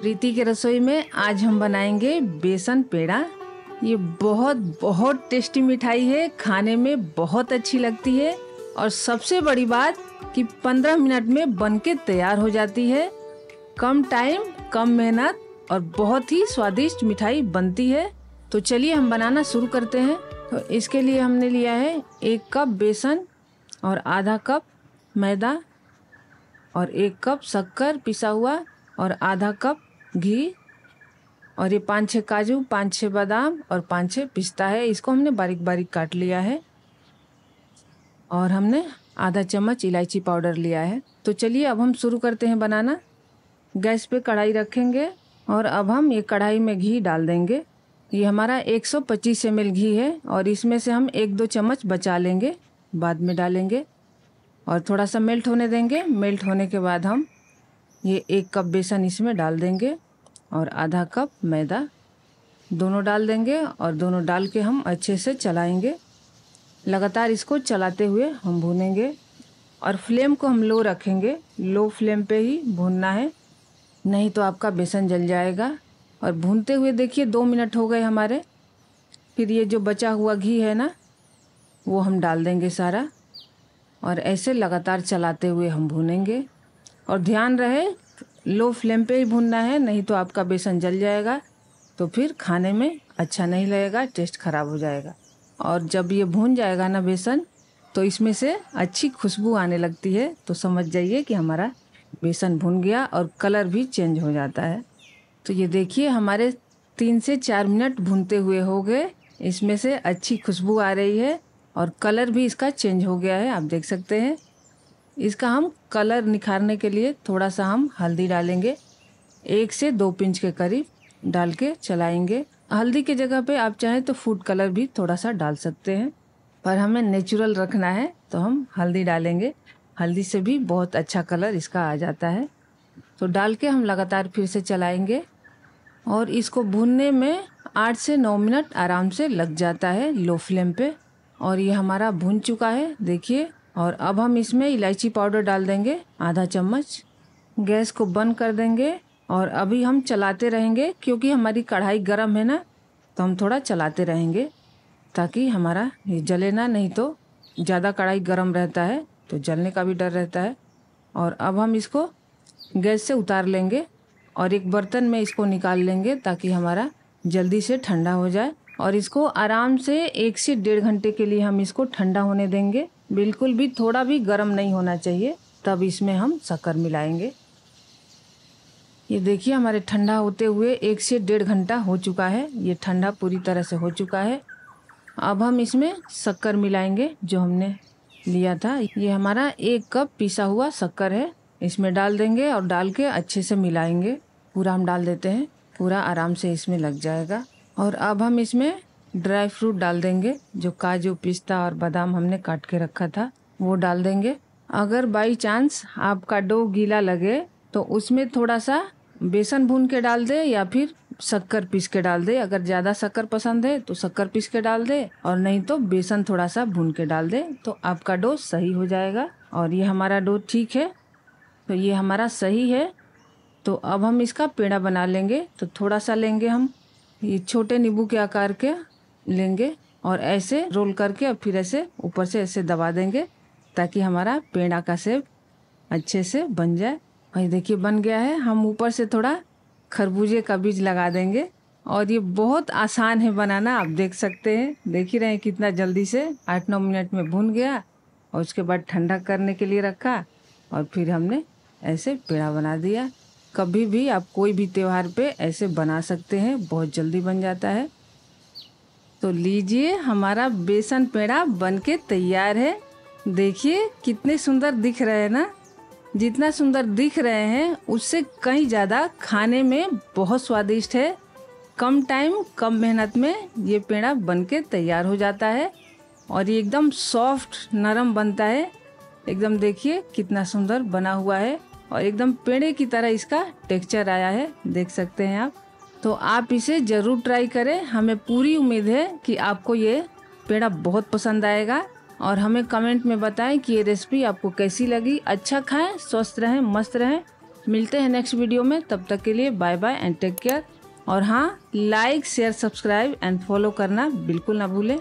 प्रीति के रसोई में आज हम बनाएँगे बेसन पेड़ा। ये बहुत बहुत टेस्टी मिठाई है, खाने में बहुत अच्छी लगती है और सबसे बड़ी बात कि 15 मिनट में बनके तैयार हो जाती है। कम टाइम, कम मेहनत और बहुत ही स्वादिष्ट मिठाई बनती है। तो चलिए हम बनाना शुरू करते हैं। तो इसके लिए हमने लिया है एक कप बेसन और आधा कप मैदा और एक कप शक्कर पिसा हुआ और आधा कप घी और ये पाँच छः काजू, पाँच छः बादाम और पाँच छः पिस्ता है। इसको हमने बारीक बारीक काट लिया है और हमने आधा चम्मच इलायची पाउडर लिया है। तो चलिए अब हम शुरू करते हैं बनाना। गैस पे कढ़ाई रखेंगे और अब हम ये कढ़ाई में घी डाल देंगे। ये हमारा 125 ml घी है और इसमें से हम एक दो चम्मच बचा लेंगे, बाद में डालेंगे और थोड़ा सा मेल्ट होने देंगे। मेल्ट होने के बाद हम ये एक कप बेसन इसमें डाल देंगे। और आधा कप मैदा दोनों डाल देंगे और दोनों डाल के हम अच्छे से चलाएँगे। लगातार इसको चलाते हुए हम भूनेंगे और फ्लेम को हम लो रखेंगे। लो फ्लेम पे ही भूनना है, नहीं तो आपका बेसन जल जाएगा। और भूनते हुए देखिए दो मिनट हो गए हमारे। फिर ये जो बचा हुआ घी है ना, वो हम डाल देंगे सारा। और ऐसे लगातार चलाते हुए हम भूनेंगे। और ध्यान रहे लो फ्लेम पे ही भूनना है, नहीं तो आपका बेसन जल जाएगा। तो फिर खाने में अच्छा नहीं लगेगा, टेस्ट खराब हो जाएगा। और जब ये भून जाएगा ना बेसन तो इसमें से अच्छी खुशबू आने लगती है। तो समझ जाइए कि हमारा बेसन भुन गया और कलर भी चेंज हो जाता है। तो ये देखिए, हमारे तीन से चार मिनट भूनते हुए हो गए। इसमें से अच्छी खुशबू आ रही है और कलर भी इसका चेंज हो गया है, आप देख सकते हैं। इसका हम कलर निखारने के लिए थोड़ा सा हम हल्दी डालेंगे। एक से दो पिंच के करीब डाल के चलाएँगे। हल्दी के जगह पे आप चाहें तो फ़ूड कलर भी थोड़ा सा डाल सकते हैं। पर हमें नेचुरल रखना है तो हम हल्दी डालेंगे। हल्दी से भी बहुत अच्छा कलर इसका आ जाता है। तो डाल के हम लगातार फिर से चलाएँगे। और इसको भूनने में आठ से नौ मिनट आराम से लग जाता है लो फ्लेम पे। और ये हमारा भून चुका है। देखिए और अब हम इसमें इलायची पाउडर डाल देंगे, आधा चम्मच। गैस को बंद कर देंगे और अभी हम चलाते रहेंगे क्योंकि हमारी कढ़ाई गर्म है ना तो हम थोड़ा चलाते रहेंगे ताकि हमारा जले ना, नहीं तो ज़्यादा कढ़ाई गर्म रहता है तो जलने का भी डर रहता है। और अब हम इसको गैस से उतार लेंगे और एक बर्तन में इसको निकाल लेंगे ताकि हमारा जल्दी से ठंडा हो जाए। और इसको आराम से एक से डेढ़ घंटे के लिए हम इसको ठंडा होने देंगे। बिल्कुल भी थोड़ा भी गर्म नहीं होना चाहिए, तब इसमें हम शक्कर मिलाएँगे। ये देखिए, हमारे ठंडा होते हुए एक से डेढ़ घंटा हो चुका है। ये ठंडा पूरी तरह से हो चुका है। अब हम इसमें शक्कर मिलाएँगे, जो हमने लिया था। ये हमारा एक कप पिसा हुआ शक्कर है। इसमें डाल देंगे और डाल के अच्छे से मिलाएँगे। पूरा हम डाल देते हैं। पूरा आराम से इसमें लग जाएगा। और अब हम इसमें ड्राई फ्रूट डाल देंगे, जो काजू, पिस्ता और बादाम हमने काट के रखा था, वो डाल देंगे। अगर बाई चांस आपका डो गीला लगे तो उसमें थोड़ा सा बेसन भून के डाल दे या फिर शक्कर पीस के डाल दे। अगर ज़्यादा शक्कर पसंद है तो शक्कर पीस के डाल दे, और नहीं तो बेसन थोड़ा सा भून के डाल दे तो आपका डो सही हो जाएगा। और ये हमारा डो ठीक है तो ये हमारा सही है। तो अब हम इसका पेड़ा बना लेंगे तो थोड़ा सा लेंगे हम, ये छोटे नींबू के आकार के। लेंगे और ऐसे रोल करके और फिर ऐसे ऊपर से ऐसे दबा देंगे ताकि हमारा पेड़ा का सेब अच्छे से बन जाए। और देखिए, बन गया है। हम ऊपर से थोड़ा खरबूजे का बीज लगा देंगे। और ये बहुत आसान है बनाना, आप देख सकते हैं। देख ही रहे हैं कितना जल्दी से आठ नौ मिनट में भून गया और उसके बाद ठंडा करने के लिए रखा और फिर हमने ऐसे पेड़ा बना दिया। कभी भी आप कोई भी त्यौहार पे ऐसे बना सकते हैं, बहुत जल्दी बन जाता है। तो लीजिए, हमारा बेसन पेड़ा बन के तैयार है। देखिए, कितने सुंदर दिख रहे हैं ना? जितना सुंदर दिख रहे हैं, उससे कहीं ज़्यादा खाने में बहुत स्वादिष्ट है। कम टाइम, कम मेहनत में ये पेड़ा बन के तैयार हो जाता है और ये एकदम सॉफ्ट, नरम बनता है। एकदम देखिए, कितना सुंदर बना हुआ है और एकदम पेड़े की तरह इसका टेक्सचर आया है, देख सकते हैं आप। तो आप इसे ज़रूर ट्राई करें। हमें पूरी उम्मीद है कि आपको ये पेड़ा बहुत पसंद आएगा और हमें कमेंट में बताएँ कि ये रेसिपी आपको कैसी लगी। अच्छा खाएँ, स्वस्थ रहें, मस्त रहें। मिलते हैं नेक्स्ट वीडियो में। तब तक के लिए bye bye and take care और हाँ like share subscribe and follow करना बिल्कुल ना भूलें।